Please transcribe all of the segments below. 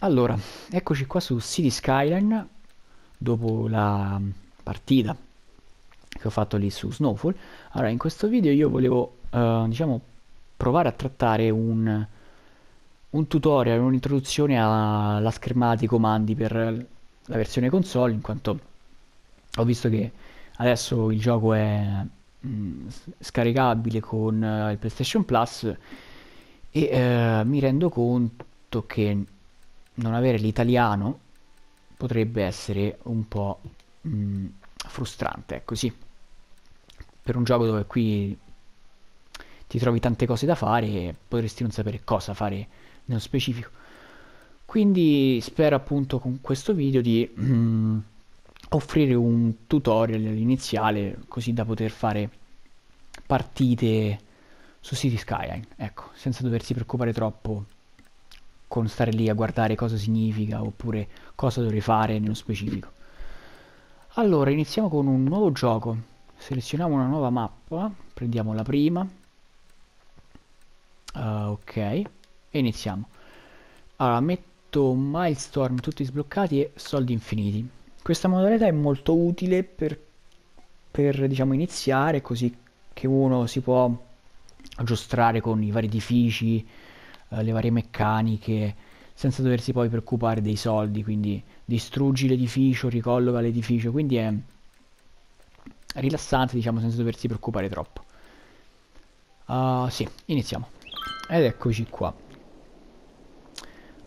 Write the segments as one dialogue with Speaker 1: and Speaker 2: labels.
Speaker 1: Allora, eccoci qua su City Skyline, dopo la partita che ho fatto lì su Snowfall. Allora, in questo video io volevo, eh, diciamo, provare a trattare un, un tutorial, un'introduzione alla schermata, i comandi per la versione console, in quanto ho visto che adesso il gioco è mh, mm, scaricabile con uh, il PlayStation Plus e uh, mi rendo conto che non avere l'italiano potrebbe essere un po' mh, mm, frustrante, ecco sì. Per un gioco dove qui ti trovi tante cose da fare e potresti non sapere cosa fare nello specifico. Quindi spero appunto con questo video di mm, offrire un tutorial iniziale così da poter fare partite su City Skyline, ecco, senza doversi preoccupare troppo con stare lì a guardare cosa significa oppure cosa dovrei fare nello specifico. Allora, iniziamo con un nuovo gioco. Selezioniamo una nuova mappa, prendiamo la prima. Uh, ok, e iniziamo. Allora, metto milestone tutti sbloccati e soldi infiniti. Questa modalità è molto utile per, per diciamo, iniziare, così che uno si può aggiustare con i vari edifici, eh, le varie meccaniche, senza doversi poi preoccupare dei soldi, quindi distruggi l'edificio, ricolloca l'edificio, quindi è rilassante, diciamo, senza doversi preoccupare troppo. Uh, sì, iniziamo. Ed eccoci qua.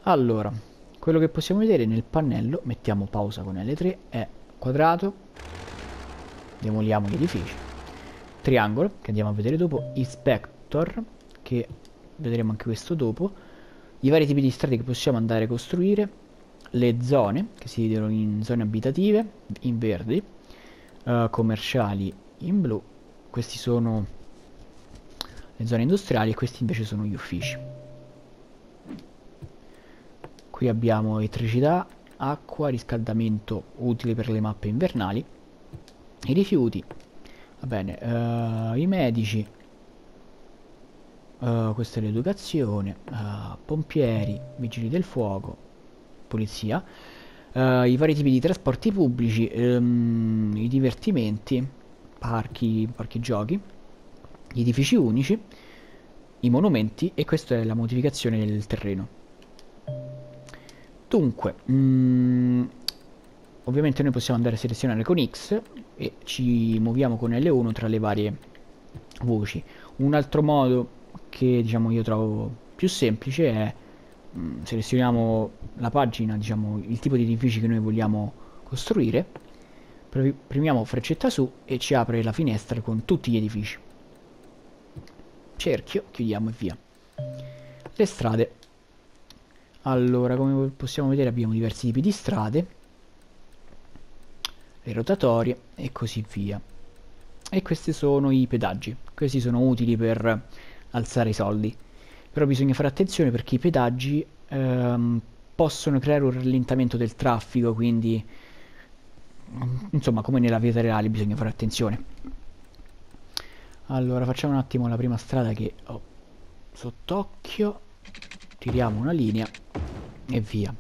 Speaker 1: Allora, quello che possiamo vedere nel pannello, mettiamo pausa con L3, è quadrato, demoliamo gli edifici, triangolo, che andiamo a vedere dopo, inspector, che vedremo anche questo dopo, i vari tipi di strade che possiamo andare a costruire, le zone che si dividono in zone abitative in verde, uh, commerciali in blu, questi sono le zone industriali e questi invece sono gli uffici. Qui abbiamo elettricità, acqua, riscaldamento utile per le mappe invernali, i rifiuti, va bene, uh, i medici, Uh, questa è l'educazione, uh, pompieri, vigili del fuoco, polizia, uh, i vari tipi di trasporti pubblici, um, i divertimenti, parchi, parchi giochi, gli edifici unici, i monumenti e questa è la modificazione del terreno. Dunque, um, ovviamente noi possiamo andare a selezionare con X e ci muoviamo con L1 tra le varie voci. Un altro modo che diciamo io trovo più semplice è mh, mm, selezioniamo la pagina, diciamo il tipo di edifici che noi vogliamo costruire, pre premiamo freccetta su e ci apre la finestra con tutti gli edifici. Cerchio, chiudiamo e via. Le strade. Allora, come possiamo vedere abbiamo diversi tipi di strade, le rotatorie e così via. E questi sono i pedaggi. Questi sono utili per alzare i soldi. Però bisogna fare attenzione perché i pedaggi ehm, possono creare un rallentamento del traffico, quindi insomma come nella vita reale bisogna fare attenzione. Allora facciamo un attimo la prima strada che ho sott'occhio, tiriamo una linea e via.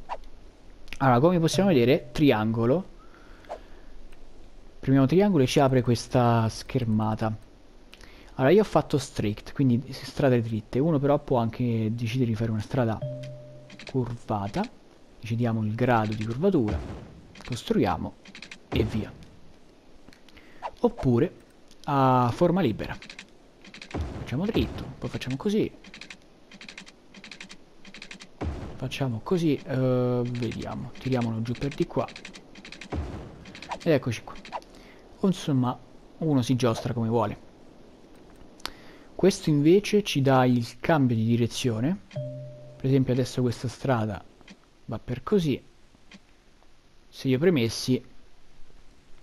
Speaker 1: Allora come possiamo vedere triangolo, premiamo triangolo e ci apre questa schermata allora io ho fatto strict, quindi strade dritte. Uno però può anche decidere di fare una strada curvata. Decidiamo il grado di curvatura, costruiamo e via. Oppure a forma libera. Facciamo dritto, poi facciamo così. Facciamo così, uh, vediamo, tiriamolo giù per di qua. Ed eccoci qua. Insomma, uno si giostra come vuole. Questo invece ci dà il cambio di direzione. Per esempio adesso questa strada va per così. Se io premessi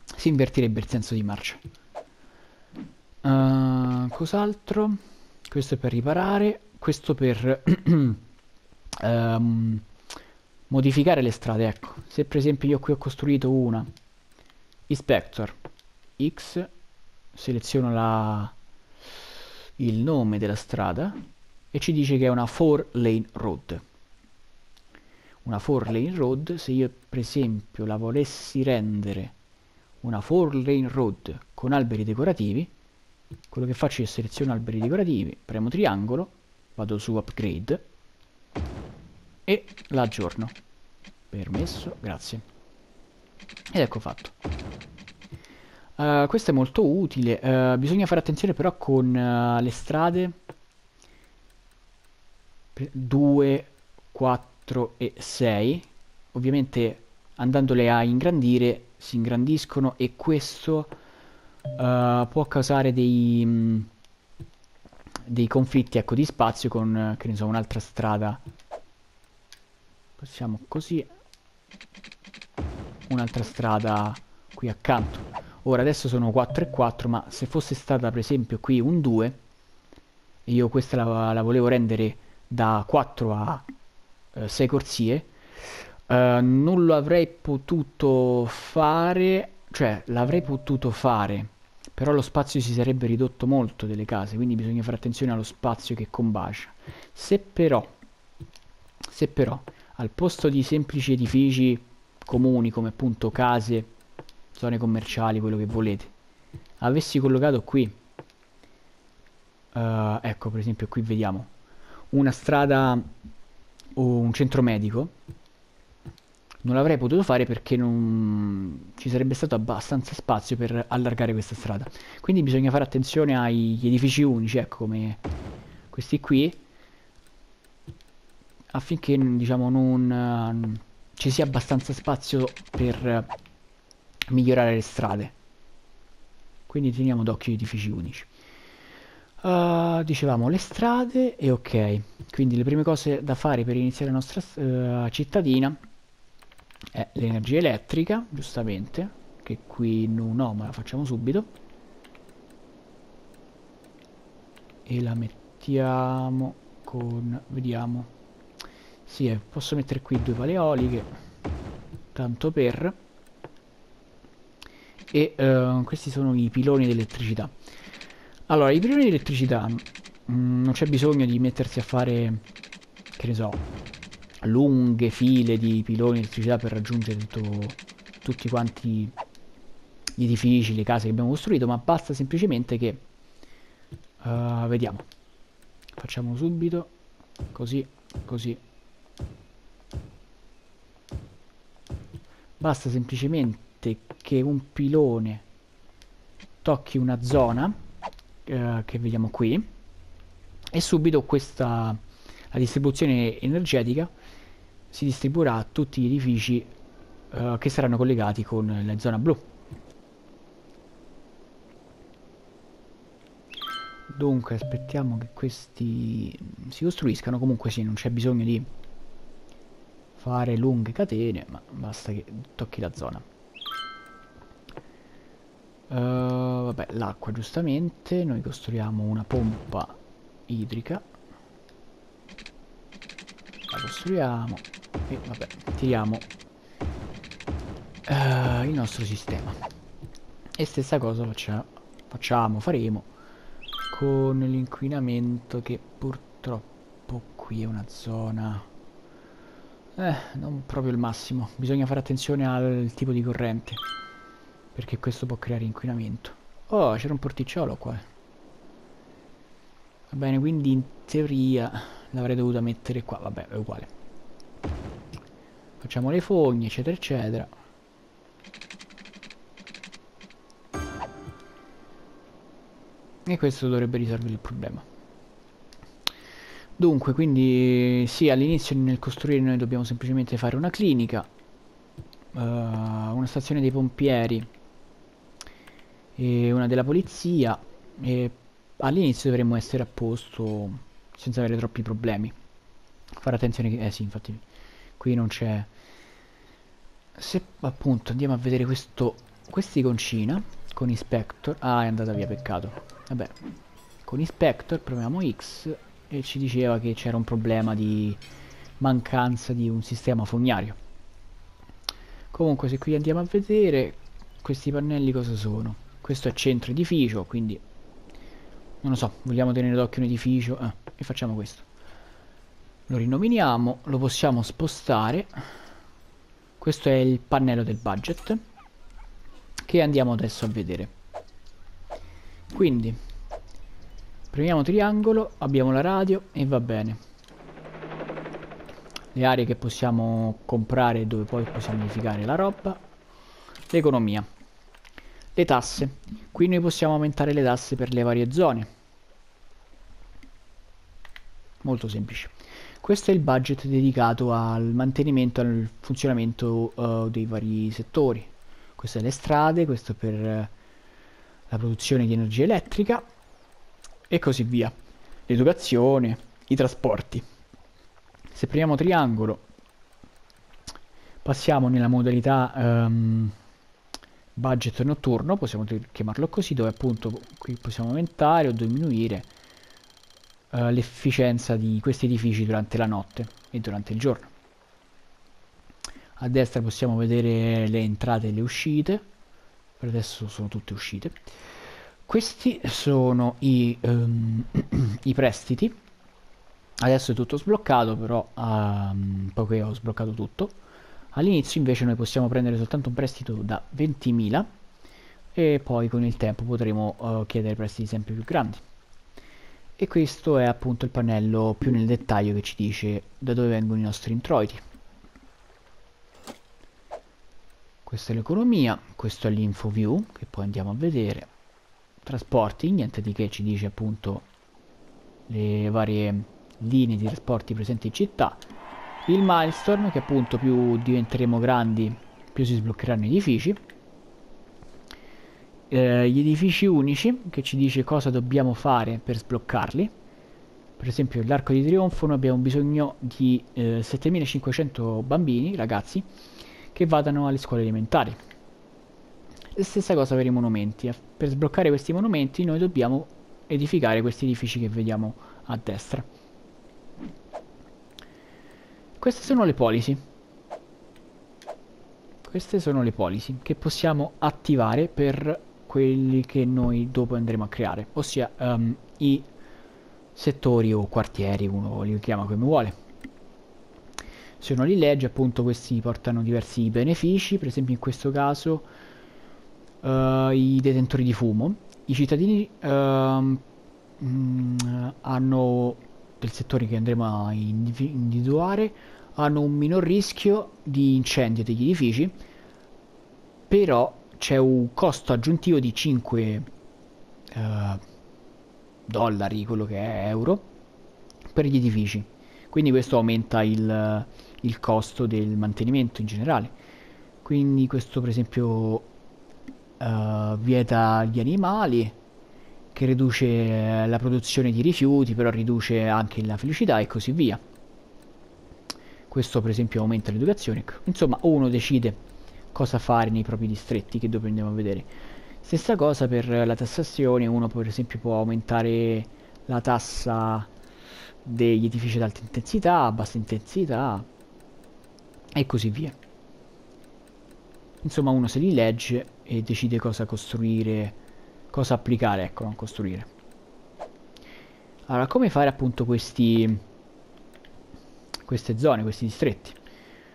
Speaker 1: si invertirebbe il senso di marcia. Uh, cos'altro? Questo è per riparare, questo per um, modificare le strade. Ecco, se per esempio io qui ho costruito una inspector X, seleziono la il nome della strada e ci dice che è una 4 lane road. una 4 lane road, se io per esempio la volessi rendere una 4 lane road con alberi decorativi, quello che faccio è seleziono alberi decorativi, premo triangolo, vado su upgrade e la aggiorno. Permesso, grazie. Ed ecco fatto. Uh, questo è molto utile, uh, bisogna fare attenzione però con uh, le strade 2, 4 e 6. Ovviamente andandole a ingrandire si ingrandiscono e questo può causare dei, mh, dei conflitti ecco, di spazio con che ne so, un'altra strada. Passiamo così un'altra strada qui accanto. Ora adesso sono 4 e 4, ma se fosse stata per esempio qui un 2, e io questa la, la volevo rendere da 4 a eh, 6 corsie, eh, non lo avrei potuto fare, cioè l'avrei potuto fare, però lo spazio si sarebbe ridotto molto delle case, quindi bisogna fare attenzione allo spazio che combacia. Se però, se però al posto di semplici edifici comuni come appunto case, zone commerciali, quello che volete, avessi collocato qui, uh, ecco per esempio qui vediamo, una strada o un centro medico, non l'avrei potuto fare perché non ci sarebbe stato abbastanza spazio per allargare questa strada. Quindi bisogna fare attenzione agli edifici unici, ecco come questi qui, affinché diciamo non ci sia abbastanza spazio per eh, migliorare le strade. Quindi teniamo d'occhio gli edifici unici. Uh, dicevamo le strade e ok. Quindi le prime cose da fare per iniziare la nostra uh, cittadina è l'energia elettrica, giustamente, che qui non ho, ma la facciamo subito. E la mettiamo con... vediamo sì, eh, posso mettere qui due pale eoliche, tanto per... E uh, questi sono i piloni di elettricità. Allora, i piloni di elettricità mm, non c'è bisogno di mettersi a fare, che ne so, lunghe file di piloni di elettricità per raggiungere tutto, tutti quanti gli edifici, le case che abbiamo costruito, ma basta semplicemente che... Uh, vediamo. Facciamo subito, così, così, basta semplicemente che un pilone tocchi una zona eh, che vediamo qui e subito questa la distribuzione energetica si distribuirà a tutti gli edifici eh, che saranno collegati con la zona blu dunque aspettiamo che questi si costruiscano comunque sì non c'è bisogno di fare lunghe catene, ma basta che tocchi la zona. Uh, vabbè, l'acqua giustamente, noi costruiamo una pompa idrica. La costruiamo e vabbè, tiriamo uh, il nostro sistema. E stessa cosa facciamo, facciamo faremo con l'inquinamento che purtroppo qui è una zona eh, non proprio il massimo. Bisogna fare attenzione al tipo di corrente. Perché questo può creare inquinamento. Oh, c'era un porticciolo qua. Va bene, quindi in teoria l'avrei dovuta mettere qua. Vabbè, è uguale. Facciamo le fogne, eccetera, eccetera. E questo dovrebbe risolvere il problema. Dunque, quindi sì, all'inizio nel costruire noi dobbiamo semplicemente fare una clinica, uh, una stazione dei pompieri e una della polizia e all'inizio dovremmo essere a posto senza avere troppi problemi. Fare attenzione che... Eh sì, infatti qui non c'è... Se appunto andiamo a vedere questo quest'iconcina con Inspector... Ah, è andata via, peccato. Vabbè, con Inspector proviamo X e ci diceva che c'era un problema di mancanza di un sistema fognario. Comunque se qui andiamo a vedere questi pannelli cosa sono. Questo è centro edificio, quindi non lo so, vogliamo tenere d'occhio un edificio? Eh, e facciamo questo. lo rinominiamo lo possiamo spostare. Questo è il pannello del budget che andiamo adesso a vedere. Quindi premiamo triangolo abbiamo la radio e va bene. Le aree che possiamo comprare dove poi possiamo modificare la roba l'economia le tasse. Qui noi possiamo aumentare le tasse per le varie zone. Molto semplice. Questo è il budget dedicato al mantenimento e al funzionamento uh, dei vari settori. Queste le strade questo per uh, la produzione di energia elettrica e così via. L'educazione i trasporti. Se premiamo triangolo passiamo nella modalità um, budget notturno possiamo chiamarlo così dove appunto qui possiamo aumentare o diminuire uh, l'efficienza di questi edifici durante la notte e durante il giorno. A destra possiamo vedere le entrate e le uscite. Per adesso sono tutte uscite. Questi sono i, um, i prestiti. Adesso è tutto sbloccato però um, poiché ho sbloccato tutto all'inizio invece noi possiamo prendere soltanto un prestito da 20.000 e poi con il tempo potremo uh, chiedere prestiti sempre più grandi. E questo è appunto il pannello più nel dettaglio che ci dice da dove vengono i nostri introiti. Questa è l'economia questo è l'info view che poi andiamo a vedere. Trasporti niente di che ci dice appunto le varie linee di trasporti presenti in città il milestone che appunto più diventeremo grandi più si sbloccheranno gli edifici. Eh, gli edifici unici che ci dice cosa dobbiamo fare per sbloccarli. Per esempio l'arco di trionfo noi abbiamo bisogno di eh, 7500 bambini ragazzi che vadano alle scuole elementari. Stessa cosa per i monumenti. Per sbloccare questi monumenti noi dobbiamo edificare questi edifici che vediamo a destra queste sono le policy. Queste sono le policy che possiamo attivare per quelli che noi dopo andremo a creare, ossia um, i settori o quartieri, uno li chiama come vuole. Se uno li legge, appunto, questi portano diversi benefici, per esempio in questo caso uh, i detentori di fumo. I cittadini uh, mh, hanno del settore che andremo a individuare hanno un minor rischio di incendio degli edifici, però c'è un costo aggiuntivo di 5 uh, eh, dollari, quello che è euro, per gli edifici. Quindi questo aumenta il, il costo del mantenimento in generale. Quindi questo per esempio uh, vieta gli animali, che riduce la produzione di rifiuti, però riduce anche la felicità e così via. Questo per esempio aumenta l'educazione. Insomma, uno decide cosa fare nei propri distretti, che dopo andiamo a vedere. Stessa cosa per la tassazione, uno per esempio può aumentare la tassa degli edifici ad alta intensità, bassa intensità e così via. Insomma, uno se li legge e decide cosa costruire cosa applicare, ecco, non costruire. Allora, come fare appunto questi queste zone, questi distretti?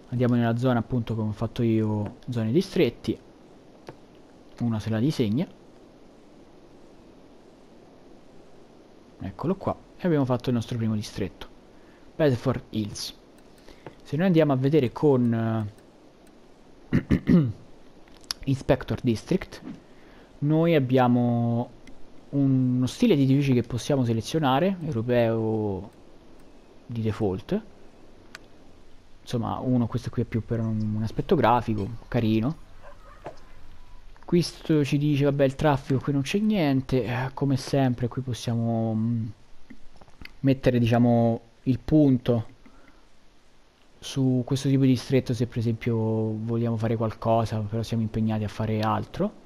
Speaker 1: Andiamo nella zona appunto come ho fatto io, zone distretti. Una se la disegna. Eccolo qua. E abbiamo fatto il nostro primo distretto. Bedford Hills. Se noi andiamo a vedere con uh, Inspector District, noi abbiamo uno stile di edifici che possiamo selezionare, europeo di default. Insomma, uno, questo qui è più per un, aspetto grafico, carino. Questo ci dice, vabbè, il traffico qui non c'è niente, eh, come sempre qui possiamo mm, mettere, diciamo, il punto su questo tipo di distretto se per esempio vogliamo fare qualcosa, però siamo impegnati a fare altro.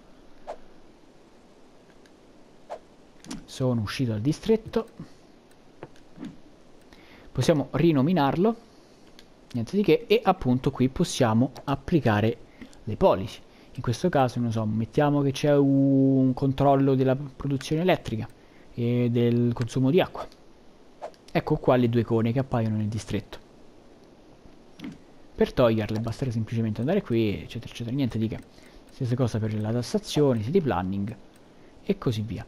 Speaker 1: Sono uscito dal distretto. Possiamo rinominarlo niente di che e appunto qui possiamo applicare le policy. In questo caso non so mettiamo che c'è un controllo della produzione elettrica e del consumo di acqua. Ecco qua le due icone che appaiono nel distretto. Per toglierle basterà semplicemente andare qui eccetera eccetera niente di che. Stessa cosa per la tassazione city planning e così via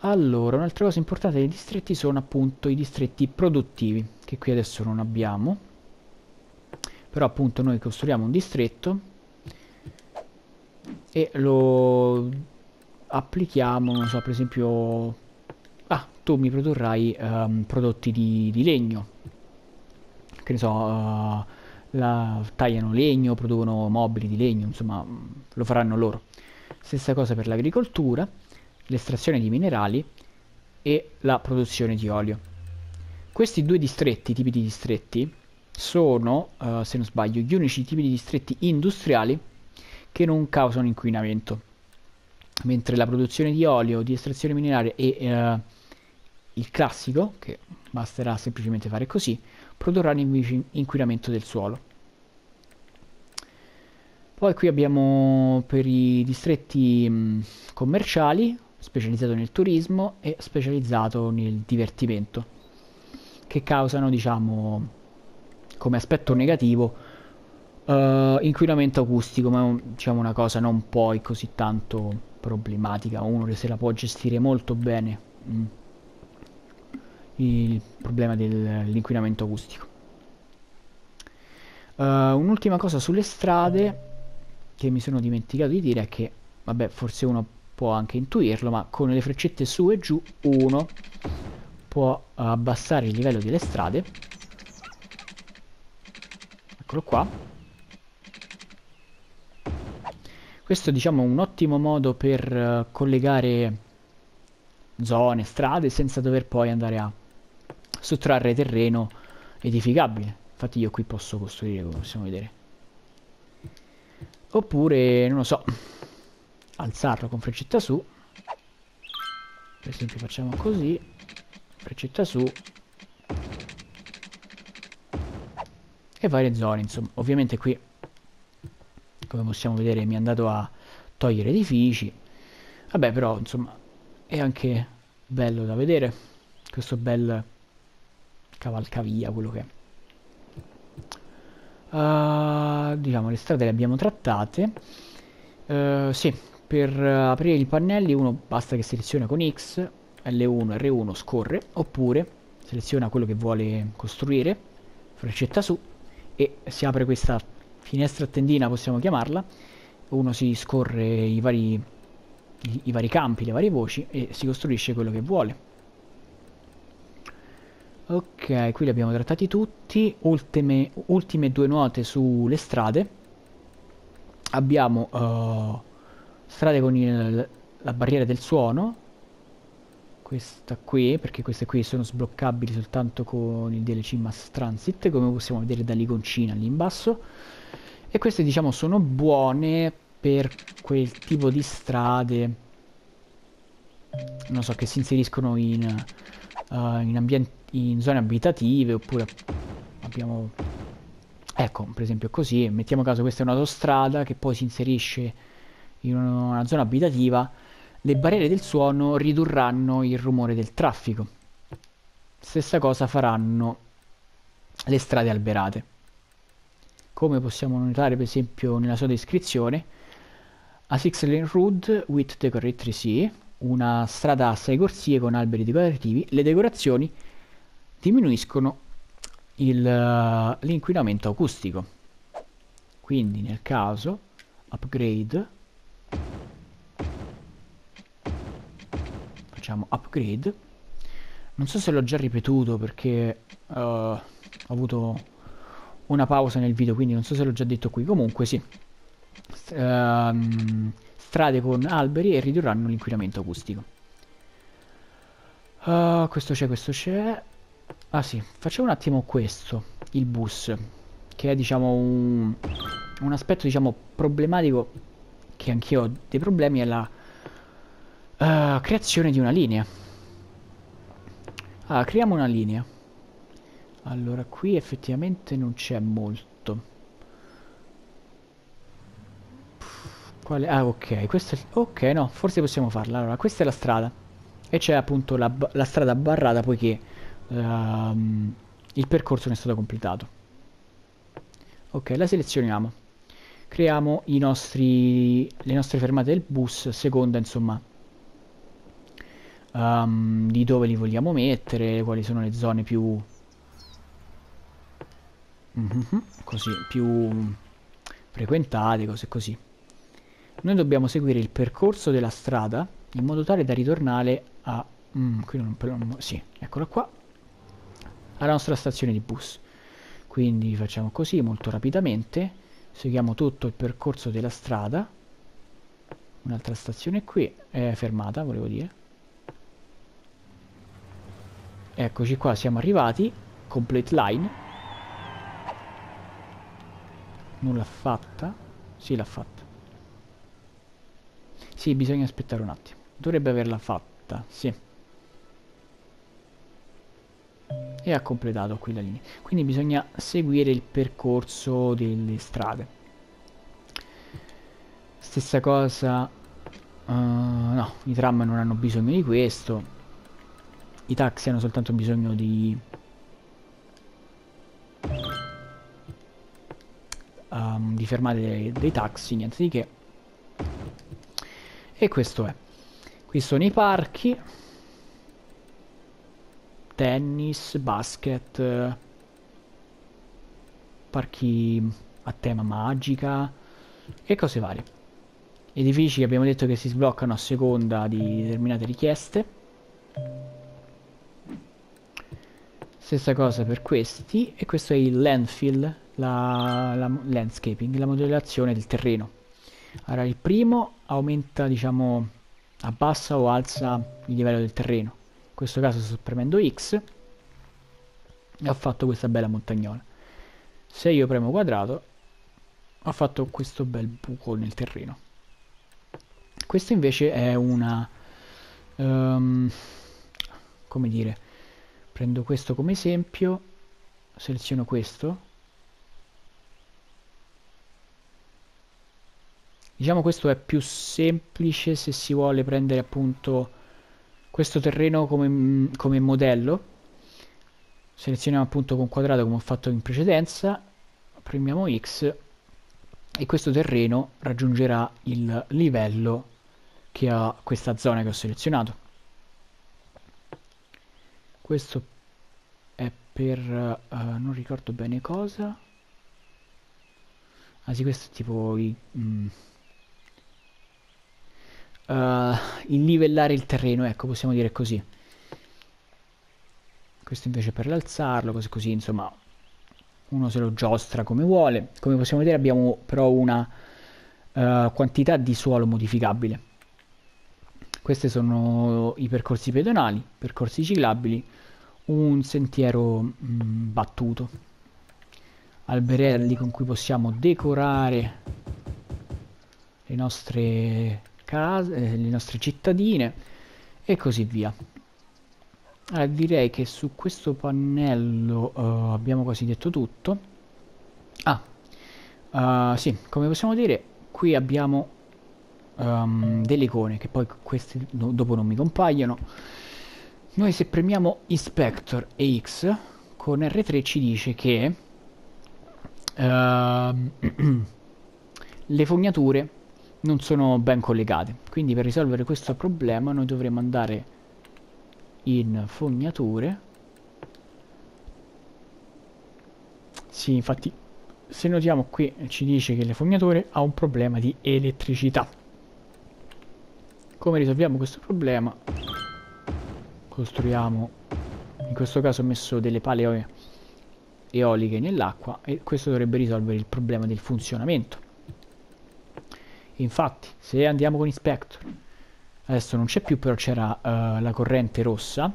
Speaker 1: allora un'altra cosa importante dei distretti sono appunto i distretti produttivi che qui adesso non abbiamo. Però appunto noi costruiamo un distretto e lo applichiamo non so per esempio ah tu mi produrrai um, prodotti di, di, legno. Che ne so uh, la, tagliano legno producono mobili di legno insomma lo faranno loro. Stessa cosa per l'agricoltura l'estrazione di minerali e la produzione di olio questi due distretti tipi di distretti sono uh, se non sbaglio gli unici tipi di distretti industriali che non causano inquinamento mentre la produzione di olio, di estrazione mineraria e eh, il classico, che basterà semplicemente fare così, produrranno invece inquinamento del suolo. Poi qui abbiamo per i distretti mh, commerciali, specializzato nel turismo e specializzato nel divertimento, che causano, diciamo, come aspetto negativo, uh, inquinamento acustico, ma è diciamo, una cosa non poi così tanto problematica, uno se la può gestire molto bene mm. il problema dell'inquinamento acustico. Uh, un'ultima cosa sulle strade che mi sono dimenticato di dire è che, vabbè, forse uno può anche intuirlo, ma con le freccette su e giù uno può abbassare il livello delle strade. Eccolo qua Questo diciamo è un ottimo modo per uh, collegare zone, strade senza dover poi andare a sottrarre terreno edificabile. Infatti io qui posso costruire come possiamo vedere. Oppure, non lo so, alzarlo con freccetta su. Per esempio facciamo così, freccetta su. E varie zone, insomma. Ovviamente qui come possiamo vedere mi è andato a togliere edifici vabbè però insomma è anche bello da vedere questo bel cavalcavia quello che è uh, diciamo le strade le abbiamo trattate uh, sì per aprire i pannelli uno basta che seleziona con X L1 R1 scorre oppure seleziona quello che vuole costruire freccetta su e si apre questa finestra a tendina possiamo chiamarla, uno si scorre i vari, i, i vari campi, le varie voci e si costruisce quello che vuole. Ok, qui li abbiamo trattati tutti, ultime, ultime due note sulle strade. Abbiamo uh, strade con il, la barriera del suono, questa qui, perché queste qui sono sbloccabili soltanto con il DLC Mass Transit, come possiamo vedere dall'iconcina lì in basso. E queste diciamo sono buone per quel tipo di strade non so che si inseriscono in, uh, in, in zone abitative oppure abbiamo ecco per esempio così mettiamo caso questa è un'autostrada che poi si inserisce in una zona abitativa le barriere del suono ridurranno il rumore del traffico stessa cosa faranno le strade alberate come possiamo notare per esempio nella sua descrizione, a Six Lane Road with Decorate 3C, una strada a 6 corsie con alberi decorativi, le decorazioni diminuiscono l'inquinamento acustico. Quindi nel caso upgrade facciamo upgrade non so se l'ho già ripetuto perché uh, ho avuto una pausa nel video, quindi non so se l'ho già detto qui. Comunque sì, uh, strade con alberi e ridurranno l'inquinamento acustico. Uh, questo c'è, questo c'è. Ah sì, facciamo un attimo questo, il bus, che è diciamo un, un aspetto diciamo problematico, che anch'io ho dei problemi, è la uh, creazione di una linea. Ah, creiamo una linea. Allora, qui effettivamente non c'è molto. Quale? Ah, ok. Questa è... Ok, no, forse possiamo farla. Allora, questa è la strada. e c'è appunto la, la, strada barrata poiché um, il percorso non è stato completato. Ok, la selezioniamo. Creiamo nostri, le nostre fermate del bus, seconda insomma um, di dove li vogliamo mettere, quali sono le zone più... Mm -hmm, così, più frequentate, cose così. Noi dobbiamo seguire il percorso della strada in modo tale da ritornare a... Mm, non, non, sì, eccola qua. Alla nostra stazione di bus. Quindi facciamo così molto rapidamente. Seguiamo tutto il percorso della strada. Un'altra stazione qui. È fermata, volevo dire. Eccoci qua, siamo arrivati. Complete line. Non l'ha fatta? Sì, l'ha fatta. Sì, bisogna aspettare un attimo. Dovrebbe averla fatta, sì. E ha completato qui la linea. Quindi bisogna seguire il percorso delle strade. Stessa cosa... Uh, no, i tram non hanno bisogno di questo i taxi hanno soltanto bisogno di um, di fermate dei, dei taxi, niente di che. E questo è. Qui sono i parchi. Tennis, basket, parchi a tema magica e cose varie. Edifici che abbiamo detto che si sbloccano a seconda di determinate richieste. Stessa cosa per questi, e questo è il landfill, la, la landscaping, la modellazione del terreno. Allora, il primo aumenta, diciamo, abbassa o alza il livello del terreno. In questo caso sto premendo X e ho fatto questa bella montagnola. Se io premo quadrato, ho fatto questo bel buco nel terreno. Questo invece è una... Um, come dire prendo questo come esempio seleziono questo. Diciamo questo è più semplice se si vuole prendere appunto questo terreno come, come modello. Selezioniamo appunto con quadrato come ho fatto in precedenza premiamo X e questo terreno raggiungerà il livello che ha questa zona che ho selezionato questo è per uh, non ricordo bene cosa. Ah sì questo è tipo i, mm, uh, il livellare il terreno ecco possiamo dire così. Questo invece per l'alzarlo così così insomma uno se lo giostra come vuole. Come possiamo vedere abbiamo però una uh, quantità di suolo modificabile questi sono i percorsi pedonali, percorsi ciclabili, un sentiero mh, mm, battuto, alberelli con cui possiamo decorare le nostre case, eh, le nostre cittadine e così via. Allora, direi che su questo pannello uh, abbiamo quasi detto tutto. Ah, uh, sì, come possiamo dire, qui abbiamo um, delle icone che poi queste no, dopo non mi compaiono. Noi se premiamo inspector e x con r3 ci dice che uh, le fognature non sono ben collegate. Quindi per risolvere questo problema noi dovremo andare in fognature. Sì infatti se notiamo qui ci dice che le fognature ha un problema di elettricità come risolviamo questo problema? Costruiamo, in questo caso ho messo delle pale eoliche nell'acqua e questo dovrebbe risolvere il problema del funzionamento. Infatti, se andiamo con Inspector, adesso non c'è più però c'era uh, la corrente rossa,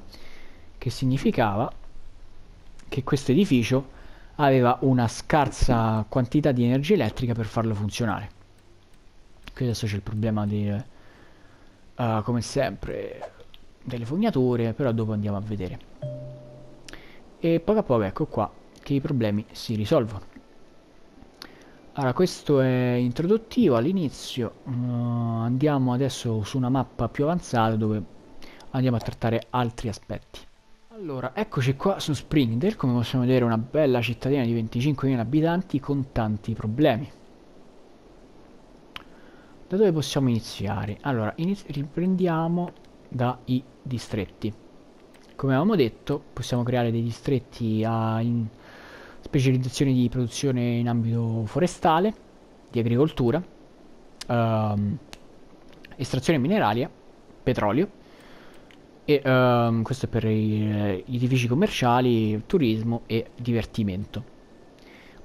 Speaker 1: che significava che questo edificio aveva una scarsa quantità di energia elettrica per farlo funzionare. Qui adesso c'è il problema di uh, come sempre delle fognature però dopo andiamo a vedere e poco a poco ecco qua che i problemi si risolvono allora questo è introduttivo all'inizio uh, andiamo adesso su una mappa più avanzata dove andiamo a trattare altri aspetti. Allora, eccoci qua su Springdale, come possiamo vedere una bella cittadina di 25.000 abitanti con tanti problemi. Da dove possiamo iniziare? Allora, iniz riprendiamo dai distretti. Come avevamo detto, possiamo creare dei distretti a specializzazione di produzione in ambito forestale, di agricoltura, ehm, estrazione mineraria, petrolio, e ehm, questo è per i, gli edifici commerciali, turismo e divertimento.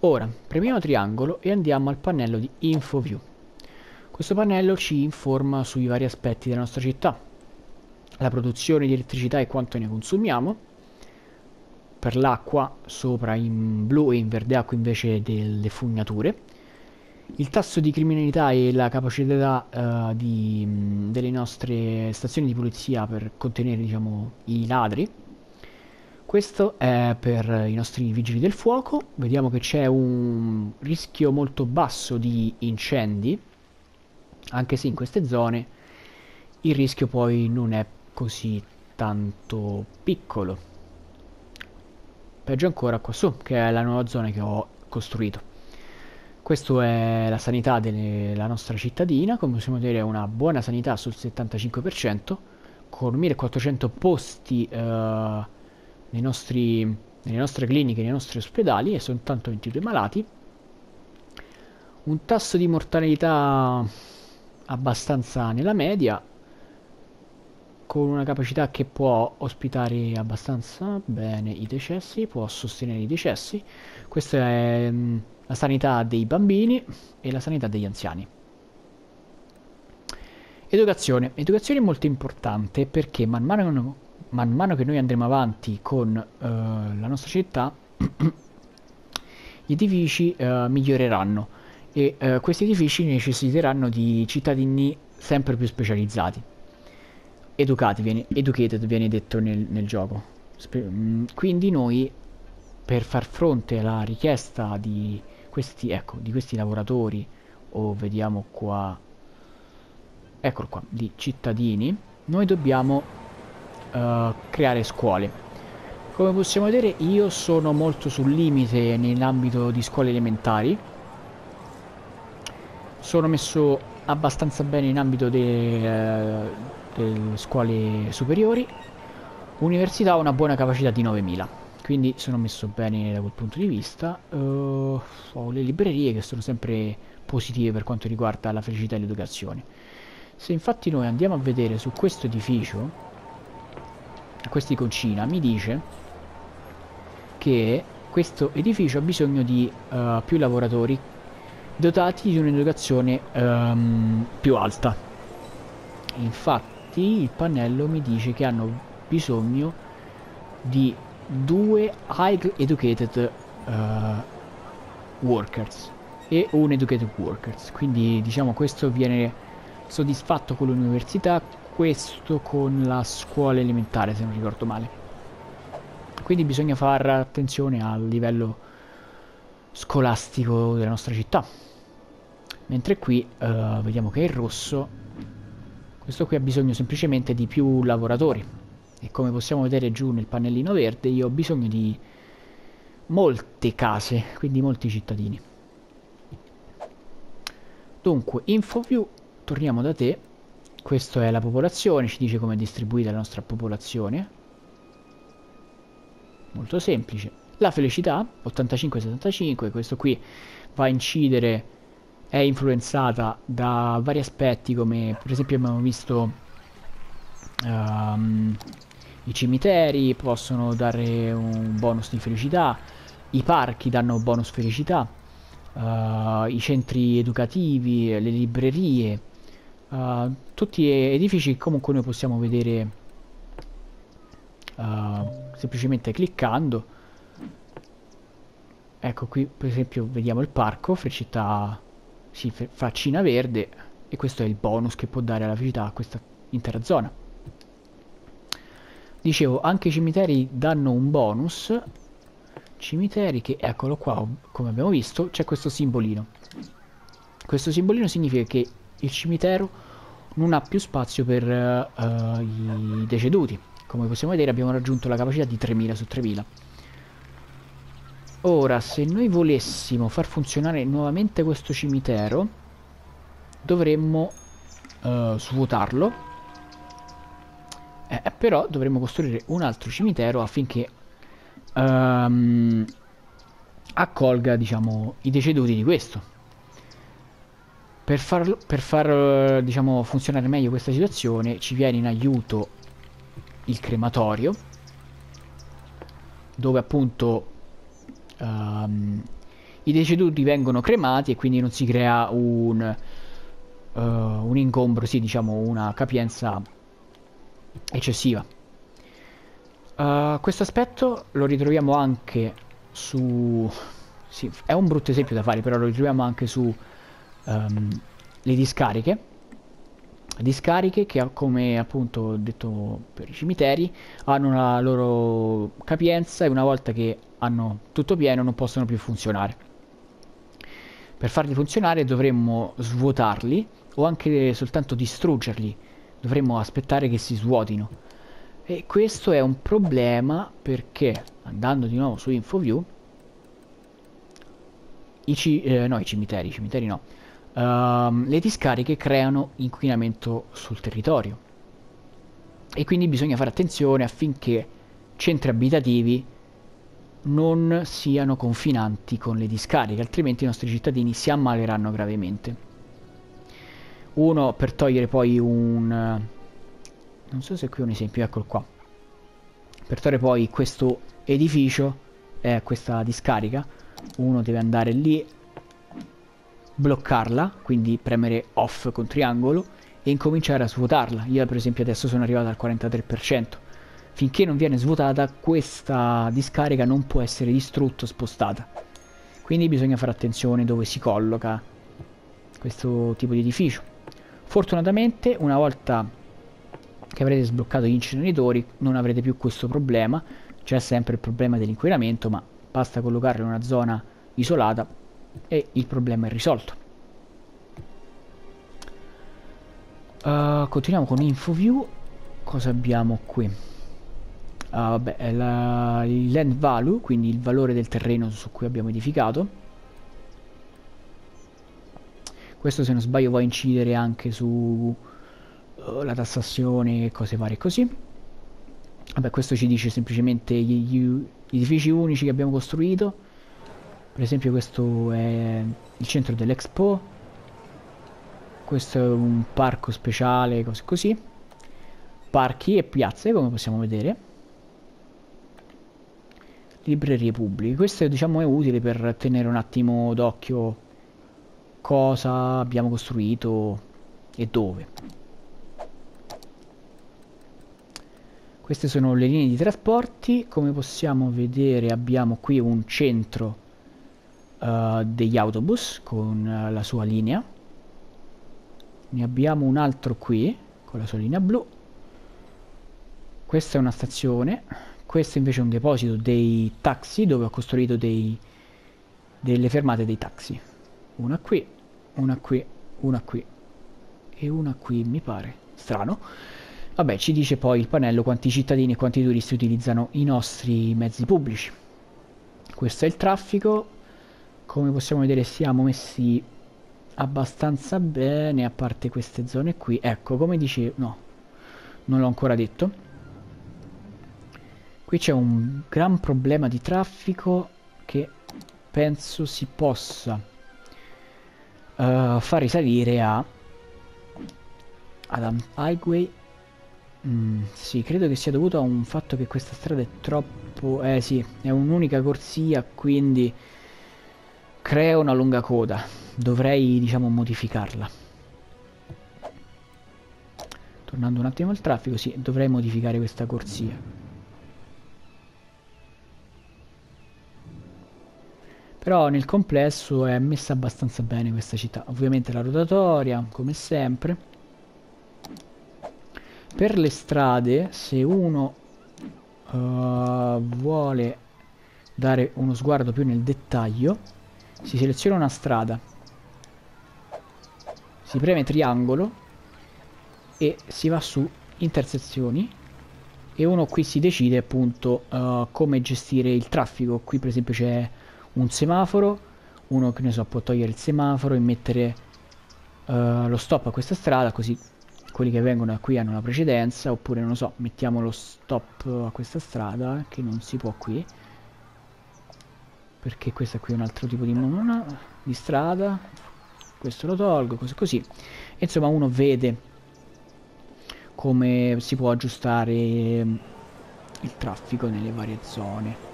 Speaker 1: Ora, premiamo triangolo e andiamo al pannello di InfoView. Questo pannello ci informa sui vari aspetti della nostra città, la produzione di elettricità e quanto ne consumiamo, per l'acqua sopra in blu e in verde acqua invece delle fognature, il tasso di criminalità e la capacità uh, di, delle nostre stazioni di polizia per contenere diciamo, i ladri. Questo è per i nostri vigili del fuoco. Vediamo che c'è un rischio molto basso di incendi anche se in queste zone il rischio poi non è così tanto piccolo. Peggio ancora qua su, che è la nuova zona che ho costruito. Questa è la sanità della nostra cittadina, come possiamo vedere è una buona sanità sul 75%, con 1400 posti eh, nostri, nelle nostre cliniche, nei nostri ospedali e soltanto 22 malati. Un tasso di mortalità abbastanza nella media con una capacità che può ospitare abbastanza bene i decessi, può sostenere i decessi. Questa è mm, la sanità dei bambini e la sanità degli anziani. Educazione. Educazione è molto importante perché man mano, man mano che noi andremo avanti con uh, la nostra città, gli edifici uh, miglioreranno e eh, questi edifici necessiteranno di cittadini sempre più specializzati. Educati, viene, educated viene detto nel, nel gioco. Mm, quindi noi, per far fronte alla richiesta di questi, ecco, di questi lavoratori, o vediamo qua, eccolo qua, di cittadini, noi dobbiamo uh, creare scuole. Come possiamo vedere io sono molto sul limite nell'ambito di scuole elementari, sono messo abbastanza bene in ambito delle, eh, delle scuole superiori. Università ho una buona capacità di 9000, quindi sono messo bene da quel punto di vista. Uh, ho le librerie che sono sempre positive per quanto riguarda la felicità e l'educazione. Se infatti noi andiamo a vedere su questo edificio, questa iconcina mi dice che questo edificio ha bisogno di uh, più lavoratori dotati di un'educazione um, più alta. Infatti il pannello mi dice che hanno bisogno di due high educated uh, workers e un educated workers. Quindi diciamo questo viene soddisfatto con l'università, questo con la scuola elementare se non ricordo male. Quindi bisogna fare attenzione al livello scolastico della nostra città mentre qui uh, vediamo che il rosso. Questo qui ha bisogno semplicemente di più lavoratori. E come possiamo vedere giù nel pannellino verde io ho bisogno di molte case quindi molti cittadini. Dunque infoview torniamo da te. Questa è la popolazione ci dice come è distribuita la nostra popolazione. Molto semplice. La felicità 85-75 questo qui va a incidere è influenzata da vari aspetti come per esempio abbiamo visto um, i cimiteri possono dare un bonus di felicità i parchi danno bonus felicità uh, i centri educativi le librerie uh, tutti edifici che comunque noi possiamo vedere uh, semplicemente cliccando. Ecco qui per esempio vediamo il parco Freccittà si fa verde e questo è il bonus che può dare alla felicità a questa intera zona. Dicevo, anche i cimiteri danno un bonus. Cimiteri che, eccolo qua, come abbiamo visto, c'è questo simbolino. Questo simbolino significa che il cimitero non ha più spazio per uh, i deceduti. Come possiamo vedere abbiamo raggiunto la capacità di 3000 su 3000. Ora, se noi volessimo far funzionare nuovamente questo cimitero, dovremmo uh, svuotarlo. Eh, però dovremmo costruire un altro cimitero affinché um, accolga, diciamo, i deceduti di questo. Per, farlo, per far diciamo, funzionare meglio questa situazione ci viene in aiuto il crematorio dove appunto um, i deceduti vengono cremati e quindi non si crea un, uh, un ingombro, sì diciamo una capienza eccessiva. Uh, questo aspetto lo ritroviamo anche su... Sì, è un brutto esempio da fare, però lo ritroviamo anche su um, le discariche discariche che come appunto detto per i cimiteri hanno la loro capienza e una volta che hanno tutto pieno non possono più funzionare. Per farli funzionare dovremmo svuotarli o anche soltanto distruggerli. Dovremmo aspettare che si svuotino. E questo è un problema perché andando di nuovo su InfoView i, ci eh, no, i cimiteri, cimiteri no. Uh, le discariche creano inquinamento sul territorio. E quindi bisogna fare attenzione affinché centri abitativi non siano confinanti con le discariche, altrimenti i nostri cittadini si ammaleranno gravemente. Uno per togliere poi un... non so se qui è un esempio, eccolo qua. Per togliere poi questo edificio, eh, questa discarica, uno deve andare lì bloccarla, quindi premere off con triangolo e incominciare a svuotarla. Io per esempio adesso sono arrivato al 43%. Finché non viene svuotata questa discarica non può essere distrutta o spostata. Quindi bisogna fare attenzione dove si colloca questo tipo di edificio. Fortunatamente una volta che avrete sbloccato gli inceneritori non avrete più questo problema. C'è sempre il problema dell'inquinamento ma basta collocarlo in una zona isolata e il problema è risolto. Uh, continuiamo con InfoView. Cosa abbiamo qui? Uh, vabbè, la, il land value, quindi il valore del terreno su cui abbiamo edificato. Questo se non sbaglio va a incidere anche su uh, la tassazione e cose varie così. Vabbè, questo ci dice semplicemente gli, gli edifici unici che abbiamo costruito per esempio questo è il centro dell'Expo questo è un parco speciale così così parchi e piazze come possiamo vedere librerie pubbliche. Questo diciamo è utile per tenere un attimo d'occhio cosa abbiamo costruito e dove. Queste sono le linee di trasporti. Come possiamo vedere abbiamo qui un centro uh, degli autobus con uh, la sua linea. Ne abbiamo un altro qui con la sua linea blu. Questa è una stazione questo invece è un deposito dei taxi dove ho costruito dei, delle fermate dei taxi. Una qui una qui una qui. E una qui mi pare. Strano. Vabbè ci dice poi il pannello quanti cittadini e quanti turisti utilizzano i nostri mezzi pubblici. Questo è il traffico. Come possiamo vedere siamo messi abbastanza bene a parte queste zone qui. Ecco come dicevo no non l'ho ancora detto qui c'è un gran problema di traffico che penso si possa uh, far risalire a Adam Highway. Mm, sì credo che sia dovuto a un fatto che questa strada è troppo eh sì è un'unica corsia quindi crea una lunga coda. Dovrei diciamo modificarla. Tornando un attimo al traffico sì dovrei modificare questa corsia però nel complesso è messa abbastanza bene questa città. Ovviamente la rotatoria come sempre. Per le strade se uno uh, vuole dare uno sguardo più nel dettaglio si seleziona una strada. Si preme triangolo e si va su intersezioni e uno qui si decide appunto uh, come gestire il traffico. Qui per esempio c'è un semaforo, uno che ne so può togliere il semaforo e mettere uh, lo stop a questa strada così quelli che vengono da qui hanno la precedenza oppure non lo so mettiamo lo stop a questa strada che non si può qui. Perché questa qui è un altro tipo di, di strada. Questo lo tolgo così così. Insomma uno vede come si può aggiustare ehm, il traffico nelle varie zone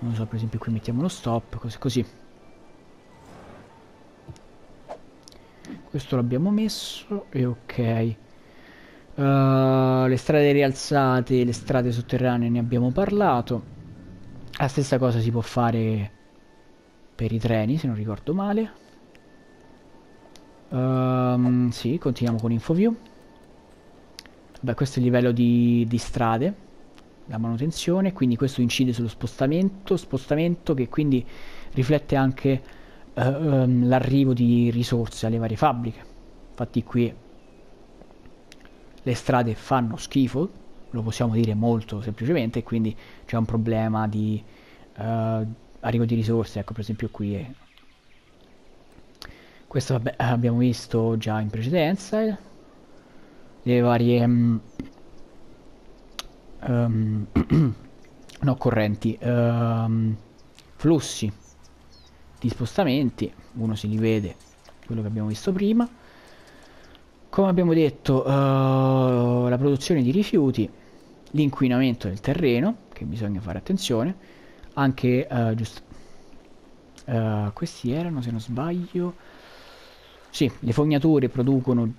Speaker 1: non so per esempio qui mettiamo lo stop così così. Questo l'abbiamo messo e ok. Uh, le strade rialzate le strade sotterranee ne abbiamo parlato. La stessa cosa si può fare per i treni se non ricordo male. Um, sì continuiamo con InfoView. Beh, questo è il livello di, di strade, la manutenzione, quindi questo incide sullo spostamento, spostamento che quindi riflette anche uh, um, l'arrivo di risorse alle varie fabbriche. Infatti qui le strade fanno schifo, lo possiamo dire molto semplicemente, quindi c'è un problema di uh, arrivo di risorse, ecco per esempio qui è... Questo vabbè, abbiamo visto già in precedenza, le varie um, um, no correnti. Um, flussi di spostamenti uno si rivede quello che abbiamo visto prima. Come abbiamo detto uh, la produzione di rifiuti l'inquinamento del terreno che bisogna fare attenzione. Anche uh, giusto uh, questi erano se non sbaglio. Sì le fognature producono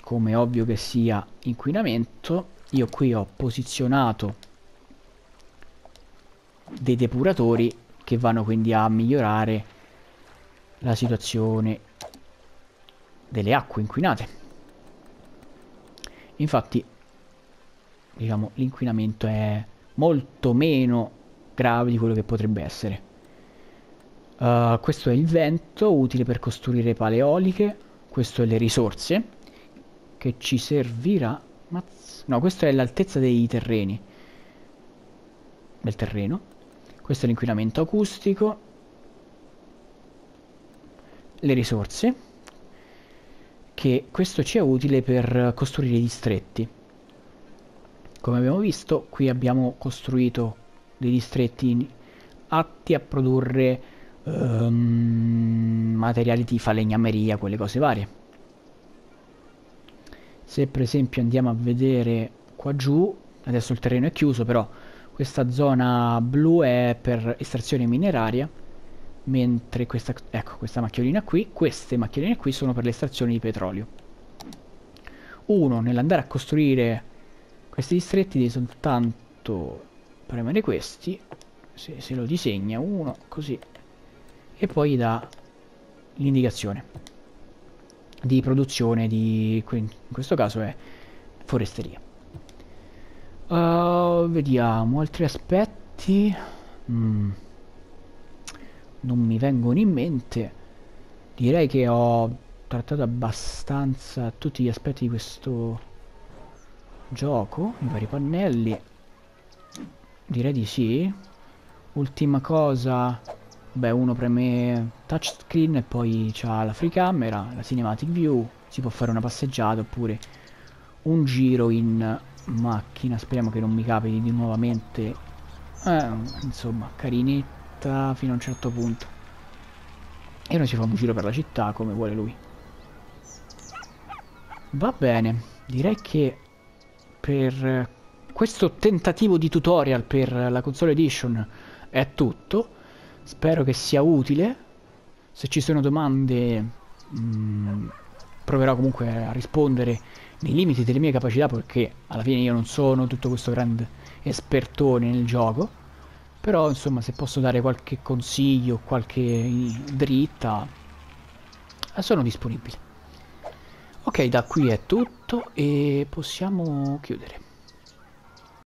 Speaker 1: come ovvio che sia inquinamento io qui ho posizionato dei depuratori che vanno quindi a migliorare la situazione delle acque inquinate. Infatti diciamo l'inquinamento è molto meno grave di quello che potrebbe essere. Uh, questo è il vento utile per costruire pale eoliche questo è le risorse che ci servirà Mazz no questa è l'altezza dei terreni. Del terreno. Questo è l'inquinamento acustico. Le risorse. Che questo ci è utile per costruire i distretti. Come abbiamo visto qui abbiamo costruito dei distretti atti a produrre um, materiali di falegnameria quelle cose varie se per esempio andiamo a vedere qua giù adesso il terreno è chiuso però questa zona blu è per estrazione mineraria mentre questa, ecco, questa macchiolina qui queste macchioline qui sono per l'estrazione di petrolio. Uno nell'andare a costruire questi distretti devi soltanto premere questi se, se lo disegna uno così e poi dà l'indicazione di produzione di in questo caso è foresteria. Uh, vediamo altri aspetti? Mm. non mi vengono in mente. Direi che ho trattato abbastanza tutti gli aspetti di questo gioco i vari pannelli. Direi di sì. Ultima cosa. Beh, uno preme touchscreen e poi c'ha la free camera, la cinematic view, si può fare una passeggiata oppure un giro in macchina, speriamo che non mi capiti di nuovamente. Eh, insomma, carinetta fino a un certo punto. E noi ci fa un giro per la città come vuole lui. Va bene, direi che per questo tentativo di tutorial per la console edition è tutto. Spero che sia utile. Se ci sono domande mh, mm, proverò comunque a rispondere nei limiti delle mie capacità perché alla fine io non sono tutto questo grande espertone nel gioco. Però insomma se posso dare qualche consiglio, qualche dritta, sono disponibile. Ok, da qui è tutto e possiamo chiudere.